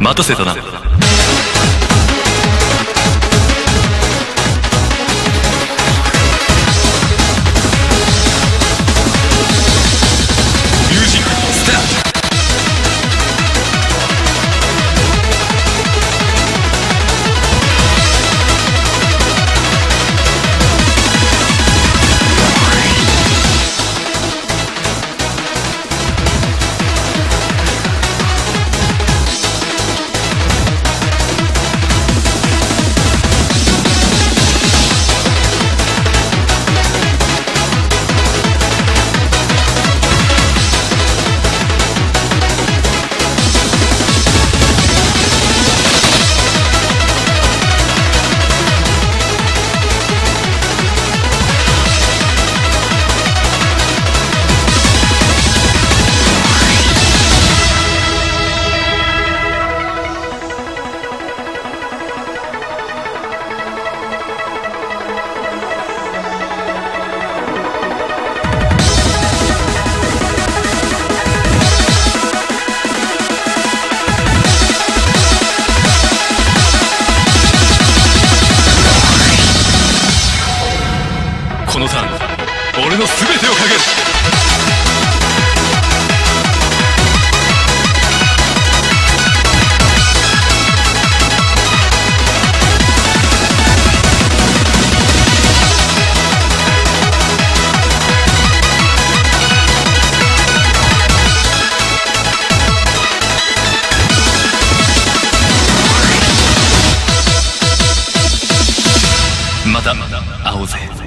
待たせたな。俺の全てをかける。また会おうぜ。